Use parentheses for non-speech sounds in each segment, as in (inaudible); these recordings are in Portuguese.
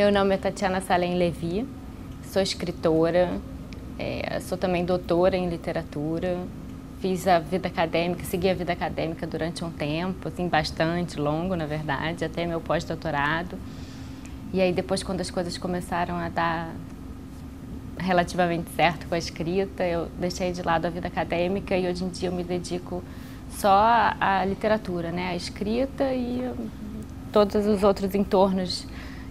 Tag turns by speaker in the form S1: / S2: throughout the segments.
S1: Meu nome é Tatiana Salem Levi, sou escritora, é, sou também doutora em literatura, fiz a vida acadêmica, segui a vida acadêmica durante um tempo, assim, bastante longo, na verdade, até meu pós-doutorado. E aí depois, quando as coisas começaram a dar relativamente certo com a escrita, eu deixei de lado a vida acadêmica e hoje em dia eu me dedico só à literatura, né? A escrita e todos os outros entornos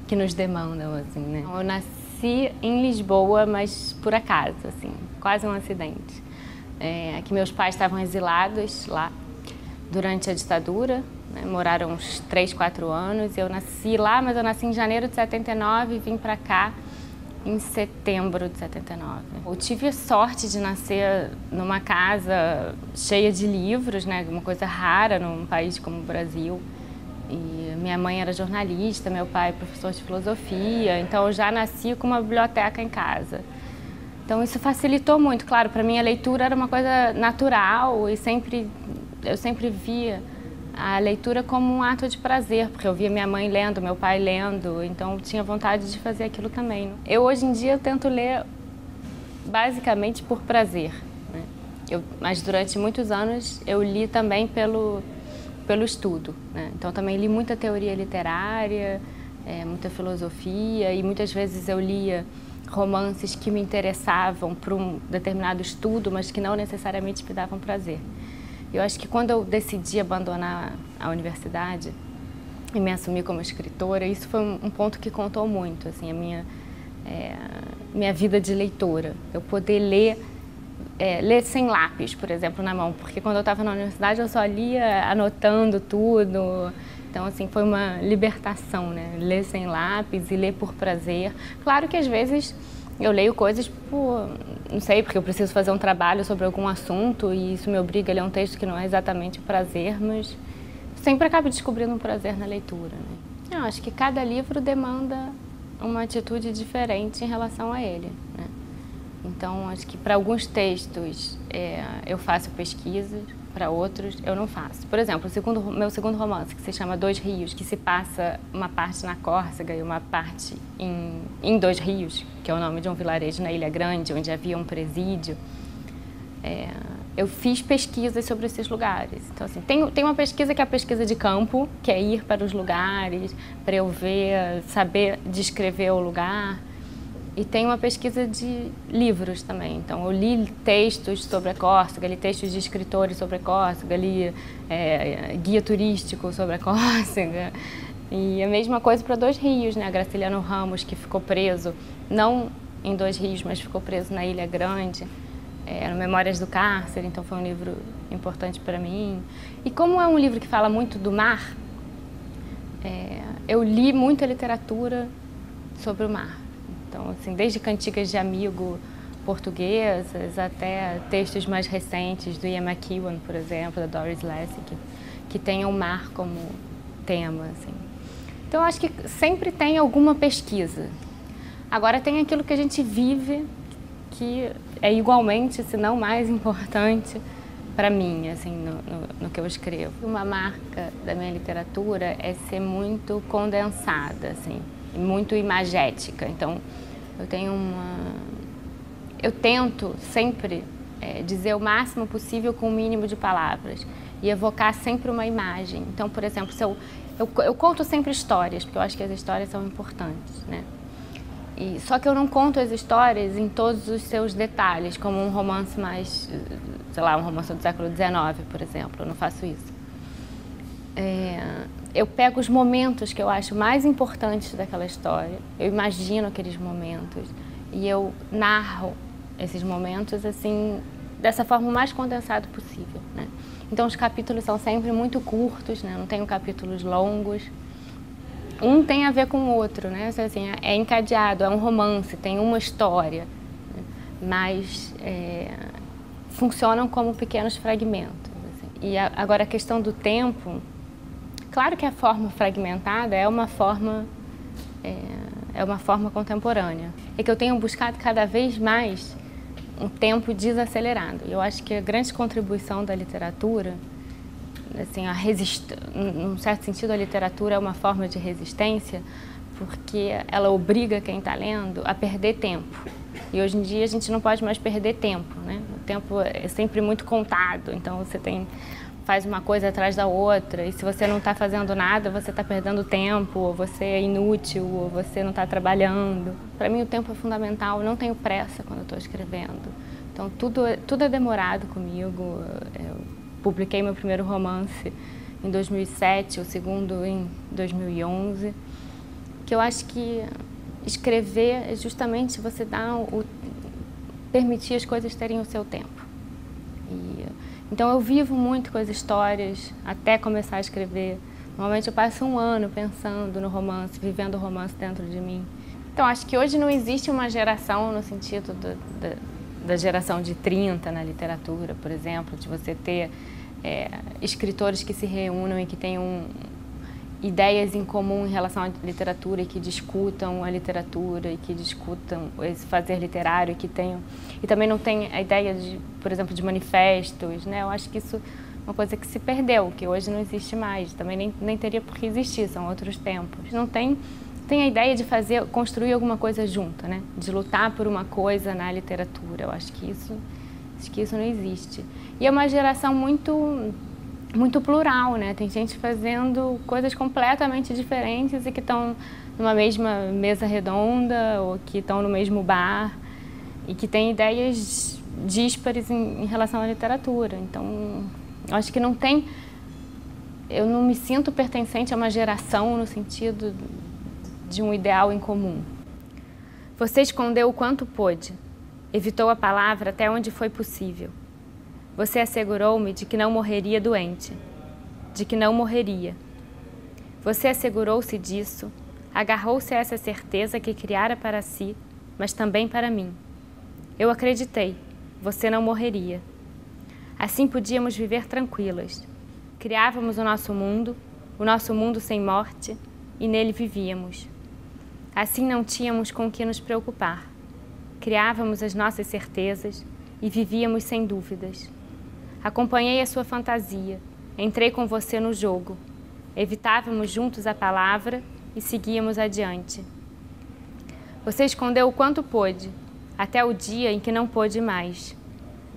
S1: que nos demandam, assim, né? Eu nasci em Lisboa, mas por acaso, assim, quase um acidente. É, meus pais estavam exilados lá durante a ditadura, né? moraram uns 3, 4 anos. Eu nasci lá, mas eu nasci em janeiro de 79 e vim para cá em setembro de 79. Eu tive a sorte de nascer numa casa cheia de livros, né, uma coisa rara num país como o Brasil. E minha mãe era jornalista, meu pai professor de filosofia, então eu já nasci com uma biblioteca em casa. Então isso facilitou muito, claro, para mim a leitura era uma coisa natural e sempre eu sempre via a leitura como um ato de prazer, porque eu via minha mãe lendo, meu pai lendo, então tinha vontade de fazer aquilo também. Eu hoje em dia tento ler basicamente por prazer, né? eu, mas durante muitos anos eu li também pelo pelo estudo. Né? Então também li muita teoria literária, é, muita filosofia e muitas vezes eu lia romances que me interessavam para um determinado estudo, mas que não necessariamente me davam prazer. Eu acho que quando eu decidi abandonar a universidade e me assumir como escritora, isso foi um ponto que contou muito, assim, a minha, é, minha vida de leitora. Eu poder ler, é, ler sem lápis, por exemplo, na mão, porque quando eu estava na universidade eu só lia anotando tudo. Então, assim, foi uma libertação, né? Ler sem lápis e ler por prazer. Claro que às vezes eu leio coisas por, não sei, porque eu preciso fazer um trabalho sobre algum assunto e isso me obriga a ler um texto que não é exatamente prazer, mas sempre acabo descobrindo um prazer na leitura. Né? Eu acho que cada livro demanda uma atitude diferente em relação a ele. Né? Então, acho que para alguns textos é, eu faço pesquisas, para outros eu não faço. Por exemplo, o segundo, meu segundo romance, que se chama Dois Rios, que se passa uma parte na Córcega e uma parte em, em Dois Rios, que é o nome de um vilarejo na Ilha Grande, onde havia um presídio. É, eu fiz pesquisas sobre esses lugares. Então, assim, tem, tem uma pesquisa que é a pesquisa de campo, que é ir para os lugares, para eu ver, saber descrever o lugar. E tem uma pesquisa de livros também. Então, eu li textos sobre a Córcega, li textos de escritores sobre a Córcega, li é, guia turístico sobre a (laughs) Córcega. E a mesma coisa para Dois Rios, né? Graciliano Ramos, que ficou preso, não em Dois Rios, mas ficou preso na Ilha Grande. É, no Memórias do Cárcere, então foi um livro importante para mim. E como é um livro que fala muito do mar, é, eu li muita literatura sobre o mar. Então, assim, desde cantigas de amigo portuguesas até textos mais recentes do Ian McEwan, por exemplo, da Doris Lessig, que tem o mar como tema, assim. Então, acho que sempre tem alguma pesquisa. Agora, tem aquilo que a gente vive, que é igualmente, se não mais importante, para mim, assim, no, no, no, que eu escrevo. Uma marca da minha literatura é ser muito condensada, assim muito imagética. Então, eu tenho uma... Eu tento sempre é, dizer o máximo possível com o mínimo de palavras e evocar sempre uma imagem. Então, por exemplo, eu, eu, eu conto sempre histórias, porque eu acho que as histórias são importantes, né? E, só que eu não conto as histórias em todos os seus detalhes, como um romance mais, sei lá, um romance do século XIX, por exemplo. Eu não faço isso. É, eu pego os momentos que eu acho mais importantes daquela história, eu imagino aqueles momentos e eu narro esses momentos assim dessa forma mais condensada possível, né? Então os capítulos são sempre muito curtos, né? Não tenho capítulos longos. Um tem a ver com o outro, né? Assim, é encadeado, é um romance, tem uma história, né? mas é, funcionam como pequenos fragmentos. Assim. E a, agora a questão do tempo Claro que a forma fragmentada é uma forma é, é uma forma contemporânea. É que eu tenho buscado cada vez mais um tempo desacelerado. Eu acho que a grande contribuição da literatura, assim, a resist... num certo sentido, a literatura é uma forma de resistência, porque ela obriga quem está lendo a perder tempo. E hoje em dia a gente não pode mais perder tempo, né? O tempo é sempre muito contado, então você tem faz uma coisa atrás da outra e se você não está fazendo nada, você está perdendo tempo, ou você é inútil, ou você não está trabalhando. Para mim o tempo é fundamental, eu não tenho pressa quando estou escrevendo. Então tudo, tudo é demorado comigo. Eu publiquei meu primeiro romance em 2007, o segundo em 2011, que eu acho que escrever é justamente você dar o permitir as coisas terem o seu tempo. E, então eu vivo muito com as histórias até começar a escrever. Normalmente eu passo um ano pensando no romance, vivendo o romance dentro de mim. Então acho que hoje não existe uma geração no sentido do, da, da geração de 30 na literatura, por exemplo, de você ter é, escritores que se reúnam e que tenham ideias em comum em relação à literatura e que discutam a literatura e que discutam esse fazer literário e que tenham e também não tem a ideia de por exemplo de manifestos né? Eu acho que isso é uma coisa que se perdeu que hoje não existe mais também nem, nem teria por que existir são outros tempos. Não tem tem a ideia de fazer construir alguma coisa junto né? De lutar por uma coisa na literatura eu acho que isso acho que isso não existe. E é uma geração muito muito plural, né? Tem gente fazendo coisas completamente diferentes e que estão numa mesma mesa redonda ou que estão no mesmo bar e que têm ideias díspares em, em relação à literatura. Então, acho que não tem... Eu não me sinto pertencente a uma geração no sentido de um ideal em comum. Você escondeu o quanto pôde, evitou a palavra até onde foi possível. Você assegurou-me de que não morreria doente, de que não morreria. Você assegurou-se disso, agarrou-se a essa certeza que criara para si, mas também para mim. Eu acreditei, você não morreria. Assim podíamos viver tranquilas. Criávamos o nosso mundo, o nosso mundo sem morte, e nele vivíamos. Assim não tínhamos com que nos preocupar. Criávamos as nossas certezas e vivíamos sem dúvidas. Acompanhei a sua fantasia, entrei com você no jogo. Evitávamos juntos a palavra e seguíamos adiante. Você escondeu o quanto pôde, até o dia em que não pôde mais.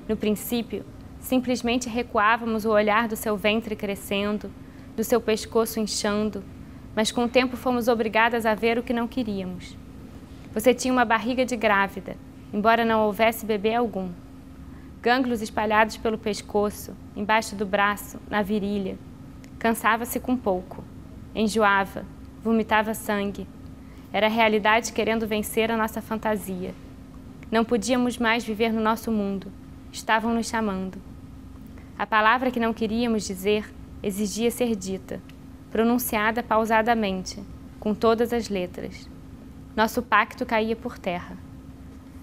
S1: No princípio, simplesmente recuávamos o olhar do seu ventre crescendo, do seu pescoço inchando, mas com o tempo fomos obrigadas a ver o que não queríamos. Você tinha uma barriga de grávida, embora não houvesse bebê algum gânglios espalhados pelo pescoço, embaixo do braço, na virilha. Cansava-se com pouco, enjoava, vomitava sangue. Era a realidade querendo vencer a nossa fantasia. Não podíamos mais viver no nosso mundo, estavam nos chamando. A palavra que não queríamos dizer exigia ser dita, pronunciada pausadamente, com todas as letras. Nosso pacto caía por terra.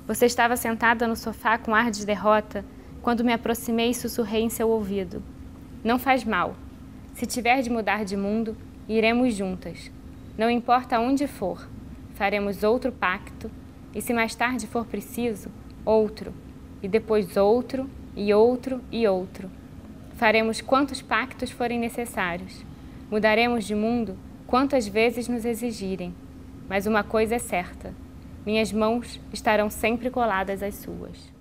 S1: Você estava sentada no sofá com ar de derrota quando me aproximei e sussurrei em seu ouvido: Não faz mal. Se tiver de mudar de mundo, iremos juntas. Não importa onde for, faremos outro pacto e, se mais tarde for preciso, outro, e depois outro, e outro e outro. Faremos quantos pactos forem necessários. Mudaremos de mundo quantas vezes nos exigirem. Mas uma coisa é certa: minhas mãos estarão sempre coladas às suas.